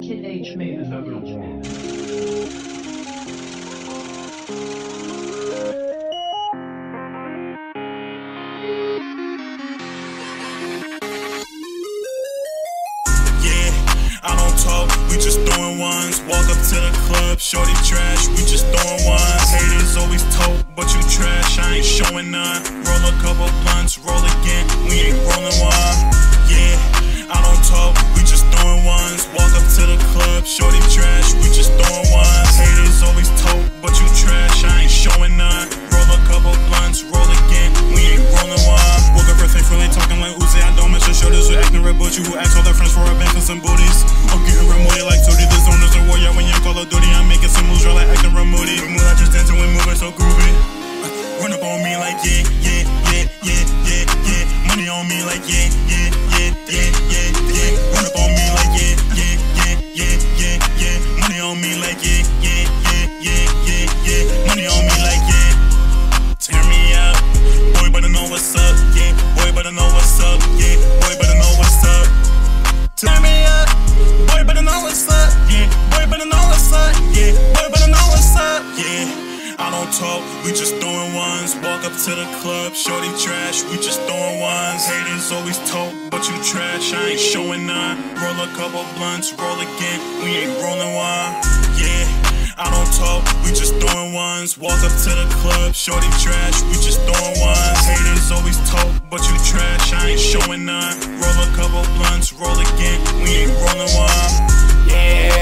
Kiddh Move. Yeah, I don't talk, we just throwing ones. Walk up to the club, shorty trash, we just throwing ones. Haters always talk, but you trash, I ain't showing none. Shorty trash, we just throwing ones. Haters always talk, but you trash, I ain't showing none. Roll a couple blunts, roll again, we ain't rolling one. Woke up thankfully talking like Uzi, I don't with shoulders, we acting red, but you who ask all their friends for a bank and some booties. I'm getting remote like Tootie, this owner's a warrior when you Call of Duty, I'm making some moves, like acting remote. We move like just dancing, we moving so groovy. Uh, run up on me like yeah, yeah, yeah, yeah, yeah, yeah. Money on me like yeah, yeah, yeah, yeah, yeah, yeah. Run up on me we just throwing ones. Walk up to the club, shorty trash, we just throwing ones. Haters always talk, but you trash, I ain't showing none. Roll a couple blunts, roll again, we ain't rolling one. Yeah, I don't talk, we just throwing ones. Walk up to the club, shorty trash, we just throwing ones. Haters always talk, but you trash, I ain't showing none. Roll a couple blunts, roll again, we ain't rolling one. Yeah,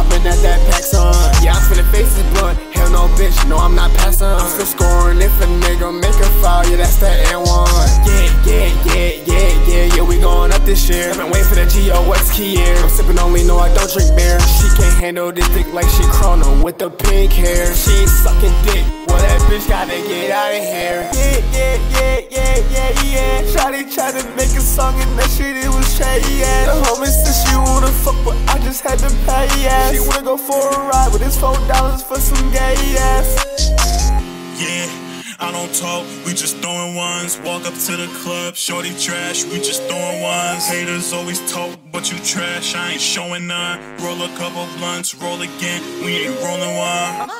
shopping at that Paxson. Yeah, I'm finna face this blunt. Hell no, bitch, no, I'm not passing. I'm still scoring. If a nigga make a foul, yeah, that's the N1. Yeah, yeah, yeah, yeah, yeah, yeah, we going up this year. I've been waiting for the GOX key year. I'm sipping only, no, I don't drink beer. She can't handle this dick like she chrono with the pink hair. She ain't sucking dick. Well, that bitch gotta get out of here. Yeah, yeah, yeah, yeah. Shawty tried to make a song and that shit, it was shady, yeah. The homie said she wanna fuck, but I just had to pay, yeah. She wanna go for a ride, but it's four dollars for some gay ass. Yeah, I don't talk, we just throwing ones. Walk up to the club, shorty trash, we just throwing ones. Haters always talk, but you trash, I ain't showing none. Roll a couple blunts, roll again, we ain't rolling one.